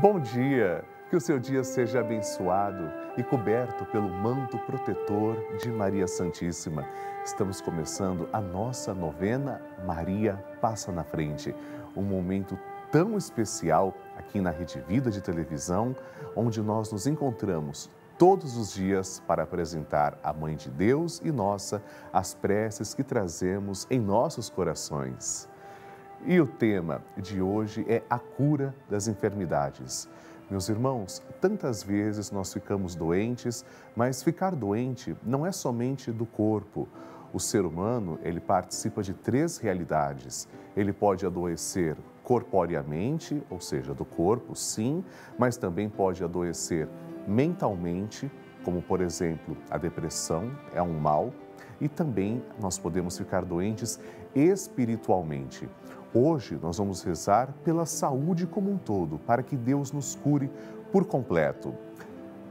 Bom dia! Que o seu dia seja abençoado e coberto pelo manto protetor de Maria Santíssima. Estamos começando a nossa novena Maria Passa na Frente, um momento tão especial aqui na Rede Vida de Televisão, onde nós nos encontramos todos os dias para apresentar à Mãe de Deus e nossa as preces que trazemos em nossos corações. E o tema de hoje é a cura das enfermidades. Meus irmãos, tantas vezes nós ficamos doentes, mas ficar doente não é somente do corpo. O ser humano, ele participa de três realidades. Ele pode adoecer corporeamente, ou seja, do corpo, sim, mas também pode adoecer mentalmente, como por exemplo, a depressão é um mal, e também nós podemos ficar doentes espiritualmente. Hoje nós vamos rezar pela saúde como um todo, para que Deus nos cure por completo.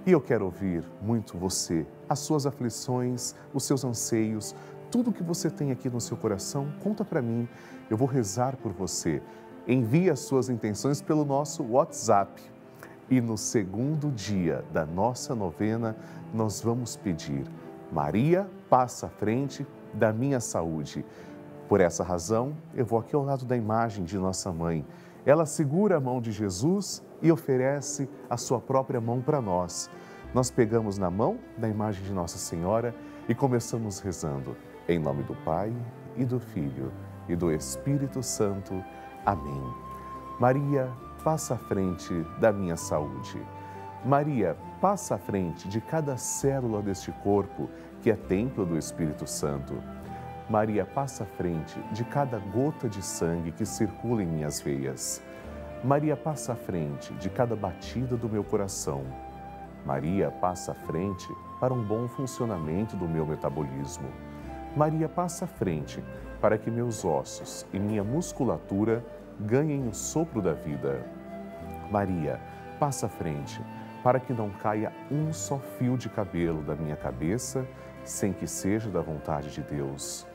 E eu quero ouvir muito você, as suas aflições, os seus anseios, tudo que você tem aqui no seu coração, conta para mim. Eu vou rezar por você. Envie as suas intenções pelo nosso WhatsApp. E no segundo dia da nossa novena, nós vamos pedir: Maria, passa à frente da minha saúde. Por essa razão, eu vou aqui ao lado da imagem de Nossa Mãe. Ela segura a mão de Jesus e oferece a sua própria mão para nós. Nós pegamos na mão da imagem de Nossa Senhora e começamos rezando. Em nome do Pai e do Filho e do Espírito Santo. Amém. Maria, passa à frente da minha saúde. Maria, passa à frente de cada célula deste corpo que é templo do Espírito Santo. Maria passa à frente de cada gota de sangue que circula em minhas veias. Maria passa à frente de cada batida do meu coração. Maria passa à frente para um bom funcionamento do meu metabolismo. Maria passa à frente para que meus ossos e minha musculatura ganhem o sopro da vida. Maria passa à frente para que não caia um só fio de cabelo da minha cabeça sem que seja da vontade de Deus.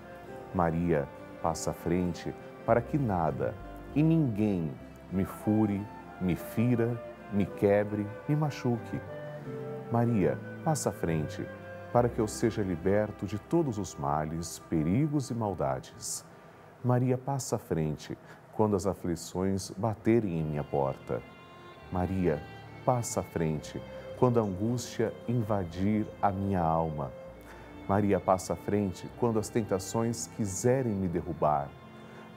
Maria passa à frente para que nada e ninguém me fure, me fira, me quebre, me machuque. Maria passa à frente para que eu seja liberto de todos os males, perigos e maldades. Maria passa à frente quando as aflições baterem em minha porta. Maria passa à frente quando a angústia invadir a minha alma Maria passa à frente quando as tentações quiserem me derrubar.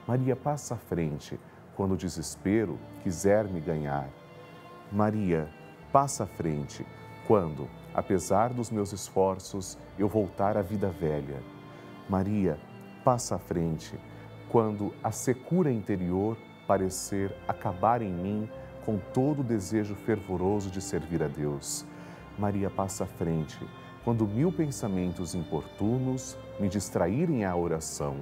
Maria passa à frente quando o desespero quiser me ganhar. Maria passa à frente quando, apesar dos meus esforços, eu voltar à vida velha. Maria passa à frente quando a secura interior parecer acabar em mim com todo o desejo fervoroso de servir a Deus. Maria passa à frente quando mil pensamentos importunos me distraírem a oração.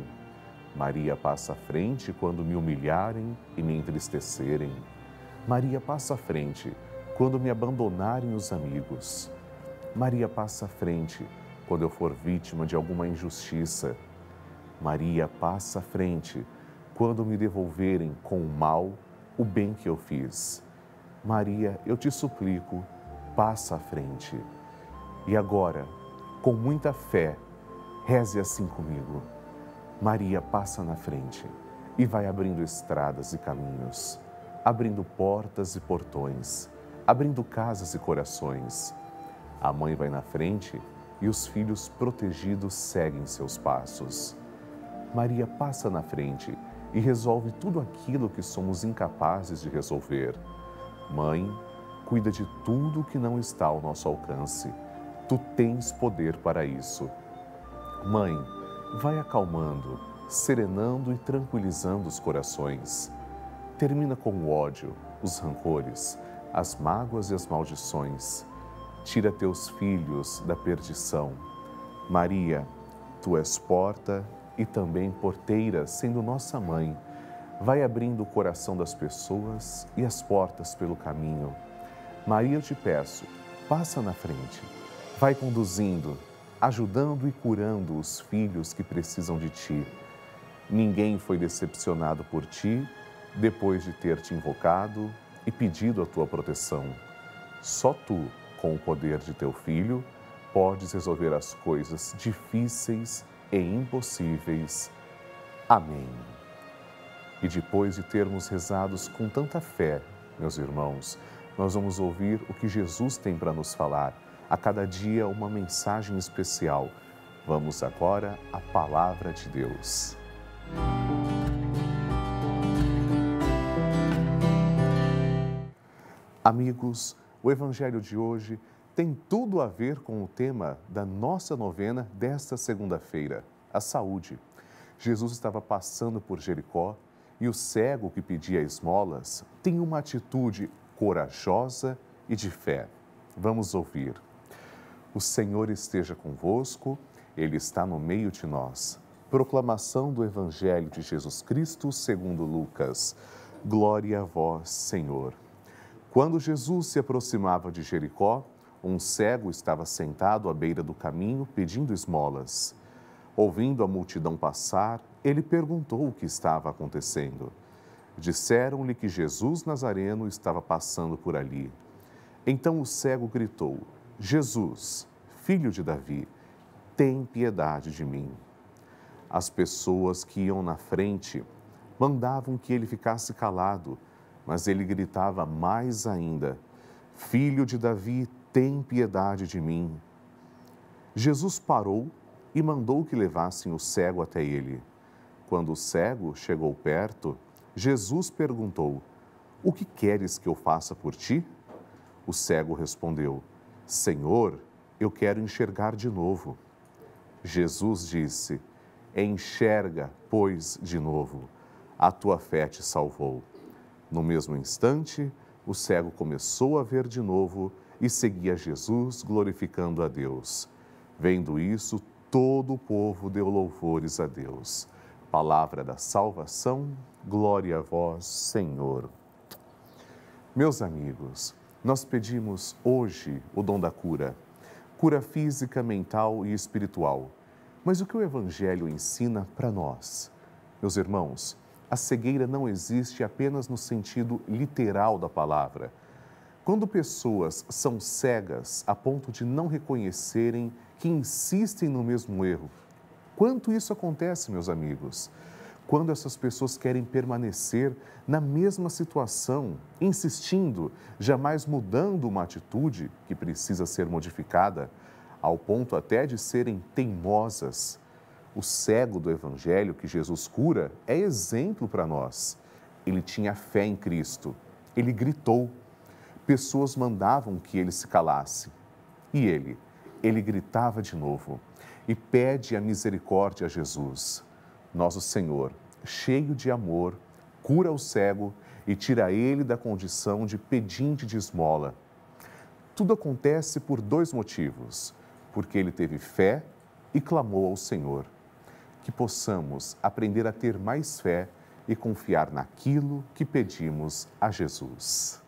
Maria passa à frente quando me humilharem e me entristecerem. Maria passa à frente quando me abandonarem os amigos. Maria passa à frente quando eu for vítima de alguma injustiça. Maria passa à frente quando me devolverem com o mal o bem que eu fiz. Maria, eu te suplico, passa à frente. E agora, com muita fé, reze assim comigo. Maria passa na frente e vai abrindo estradas e caminhos, abrindo portas e portões, abrindo casas e corações. A mãe vai na frente e os filhos protegidos seguem seus passos. Maria passa na frente e resolve tudo aquilo que somos incapazes de resolver. Mãe, cuida de tudo que não está ao nosso alcance Tu tens poder para isso. Mãe, vai acalmando, serenando e tranquilizando os corações. Termina com o ódio, os rancores, as mágoas e as maldições. Tira teus filhos da perdição. Maria, tu és porta e também porteira, sendo nossa mãe. Vai abrindo o coração das pessoas e as portas pelo caminho. Maria, eu te peço, passa na frente Vai conduzindo, ajudando e curando os filhos que precisam de ti. Ninguém foi decepcionado por ti depois de ter te invocado e pedido a tua proteção. Só tu, com o poder de teu filho, podes resolver as coisas difíceis e impossíveis. Amém. E depois de termos rezados com tanta fé, meus irmãos, nós vamos ouvir o que Jesus tem para nos falar. A cada dia, uma mensagem especial. Vamos agora à palavra de Deus. Amigos, o Evangelho de hoje tem tudo a ver com o tema da nossa novena desta segunda-feira, a saúde. Jesus estava passando por Jericó e o cego que pedia esmolas tem uma atitude corajosa e de fé. Vamos ouvir. O Senhor esteja convosco, Ele está no meio de nós. Proclamação do Evangelho de Jesus Cristo segundo Lucas. Glória a vós, Senhor. Quando Jesus se aproximava de Jericó, um cego estava sentado à beira do caminho pedindo esmolas. Ouvindo a multidão passar, ele perguntou o que estava acontecendo. Disseram-lhe que Jesus Nazareno estava passando por ali. Então o cego gritou: Jesus, filho de Davi, tem piedade de mim. As pessoas que iam na frente mandavam que ele ficasse calado, mas ele gritava mais ainda: Filho de Davi, tem piedade de mim. Jesus parou e mandou que levassem o cego até ele. Quando o cego chegou perto, Jesus perguntou: O que queres que eu faça por ti? O cego respondeu: Senhor, eu quero enxergar de novo. Jesus disse: Enxerga, pois, de novo. A tua fé te salvou. No mesmo instante, o cego começou a ver de novo e seguia Jesus, glorificando a Deus. Vendo isso, todo o povo deu louvores a Deus. Palavra da salvação, glória a vós, Senhor. Meus amigos, nós pedimos hoje o dom da cura, cura física, mental e espiritual. Mas o que o Evangelho ensina para nós? Meus irmãos, a cegueira não existe apenas no sentido literal da palavra. Quando pessoas são cegas a ponto de não reconhecerem que insistem no mesmo erro. Quanto isso acontece, meus amigos? Quando essas pessoas querem permanecer na mesma situação, insistindo, jamais mudando uma atitude que precisa ser modificada, ao ponto até de serem teimosas. O cego do Evangelho que Jesus cura é exemplo para nós. Ele tinha fé em Cristo, ele gritou. Pessoas mandavam que ele se calasse. E ele, ele gritava de novo e pede a misericórdia a Jesus. Nosso Senhor, cheio de amor, cura o cego e tira ele da condição de pedinte de esmola. Tudo acontece por dois motivos: porque ele teve fé e clamou ao Senhor. Que possamos aprender a ter mais fé e confiar naquilo que pedimos a Jesus.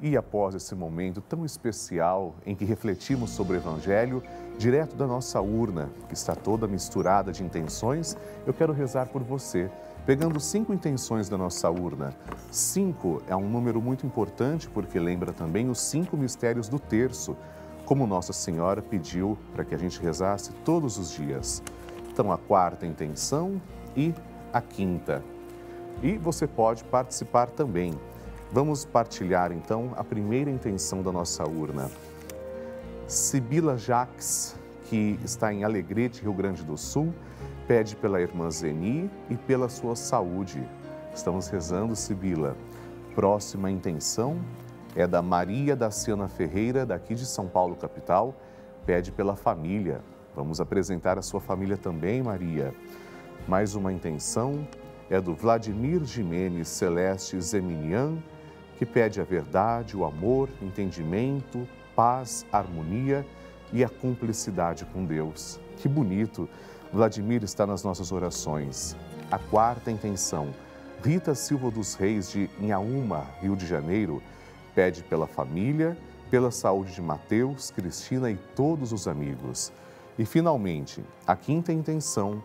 E após esse momento tão especial em que refletimos sobre o Evangelho, direto da nossa urna, que está toda misturada de intenções, eu quero rezar por você, pegando cinco intenções da nossa urna. Cinco é um número muito importante porque lembra também os cinco mistérios do terço, como Nossa Senhora pediu para que a gente rezasse todos os dias. Então, a quarta intenção e a quinta. E você pode participar também Vamos partilhar então a primeira intenção da nossa urna. Sibila Jaques, que está em Alegrete, Rio Grande do Sul, pede pela irmã Zeni e pela sua saúde. Estamos rezando, Sibila. Próxima intenção é da Maria da Siana Ferreira, daqui de São Paulo, capital, pede pela família. Vamos apresentar a sua família também, Maria. Mais uma intenção é do Vladimir Jimenez Celeste Zeminian, que pede a verdade, o amor, entendimento, paz, harmonia e a cumplicidade com Deus. Que bonito! Vladimir está nas nossas orações. A quarta intenção, Rita Silva dos Reis, de Inhaúma, Rio de Janeiro, pede pela família, pela saúde de Mateus, Cristina e todos os amigos. E, finalmente, a quinta intenção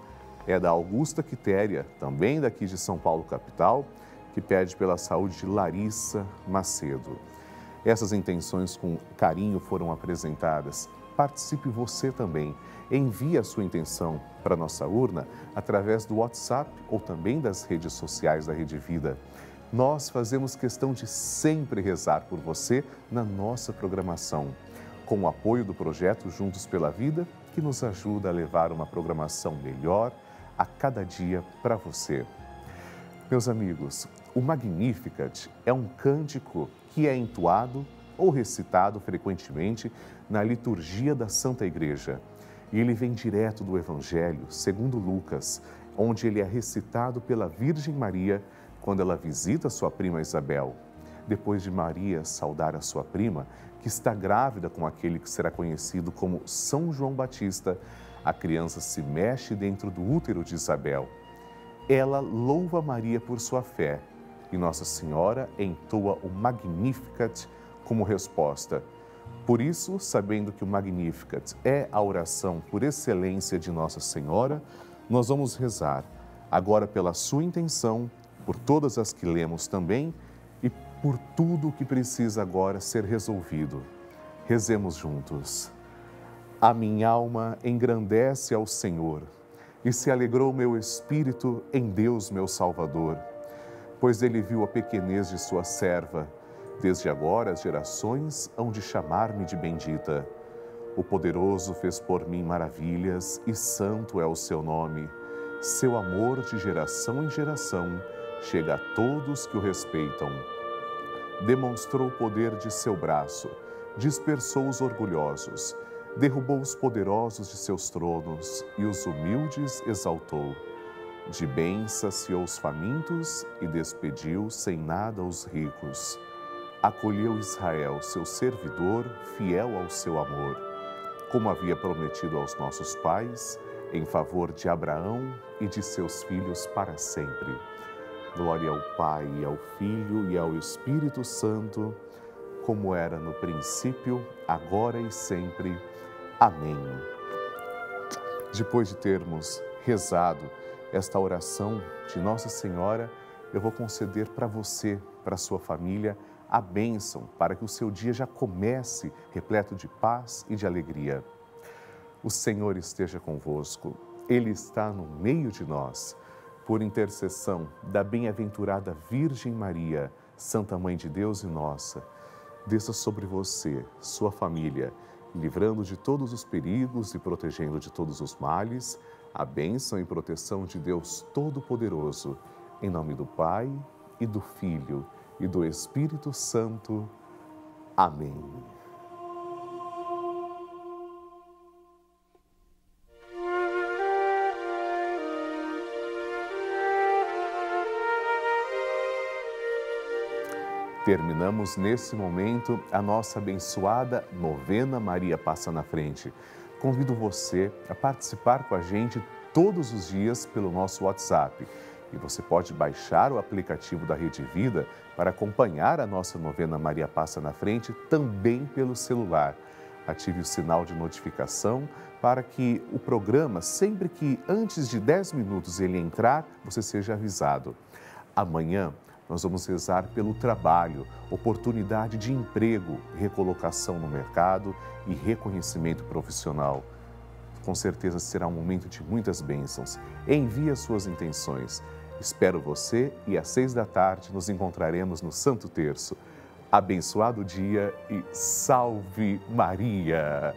é da Augusta Quitéria, também daqui de São Paulo, capital, que pede pela saúde de Larissa Macedo. Essas intenções com carinho foram apresentadas. Participe você também. Envie a sua intenção para nossa urna através do WhatsApp ou também das redes sociais da Rede Vida. Nós fazemos questão de sempre rezar por você na nossa programação, com o apoio do projeto Juntos pela Vida, que nos ajuda a levar uma programação melhor a cada dia para você. Meus amigos, o Magnificat é um cântico que é entoado ou recitado frequentemente na liturgia da Santa Igreja. E ele vem direto do Evangelho, segundo Lucas, onde ele é recitado pela Virgem Maria quando ela visita sua prima Isabel. Depois de Maria saudar a sua prima, que está grávida com aquele que será conhecido como São João Batista, a criança se mexe dentro do útero de Isabel. Ela louva Maria por sua fé e Nossa Senhora entoa o Magnificat como resposta. Por isso, sabendo que o Magnificat é a oração por excelência de Nossa Senhora, nós vamos rezar agora pela sua intenção, por todas as que lemos também e por tudo o que precisa agora ser resolvido. Rezemos juntos. A minha alma engrandece ao Senhor e se alegrou meu espírito em Deus, meu Salvador, pois ele viu a pequenez de sua serva. Desde agora as gerações hão de chamar-me de bendita. O poderoso fez por mim maravilhas e santo é o seu nome. Seu amor de geração em geração chega a todos que o respeitam. Demonstrou o poder de seu braço, dispersou os orgulhosos, derrubou os poderosos de seus tronos e os humildes exaltou. De bem saciou os famintos e despediu sem nada os ricos acolheu Israel, seu servidor, fiel ao seu amor, como havia prometido aos nossos pais, em favor de Abraão e de seus filhos para sempre. Glória ao Pai, ao Filho e ao Espírito Santo, como era no princípio, agora e sempre. Amém. Depois de termos rezado esta oração de Nossa Senhora, eu vou conceder para você, para sua família, a bênção para que o seu dia já comece repleto de paz e de alegria. O Senhor esteja convosco, Ele está no meio de nós. Por intercessão da bem-aventurada Virgem Maria, Santa Mãe de Deus e nossa, desça sobre você, sua família, livrando de todos os perigos e protegendo de todos os males, a bênção e proteção de Deus Todo-Poderoso, em nome do Pai e do Filho e do Espírito Santo. Amém. Terminamos nesse momento a nossa abençoada novena Maria Passa na Frente. Convido você a participar com a gente todos os dias pelo nosso WhatsApp e você pode baixar o aplicativo da Rede Vida para acompanhar a nossa novena Maria Passa na Frente também pelo celular. Ative o sinal de notificação para que o programa, sempre que antes de 10 minutos ele entrar, você seja avisado. Amanhã nós vamos rezar pelo trabalho, oportunidade de emprego, recolocação no mercado e reconhecimento profissional. Com certeza será um momento de muitas bênçãos. Envie as suas intenções. Espero você e às seis da tarde nos encontraremos no Santo Terço. Abençoado dia e salve Maria!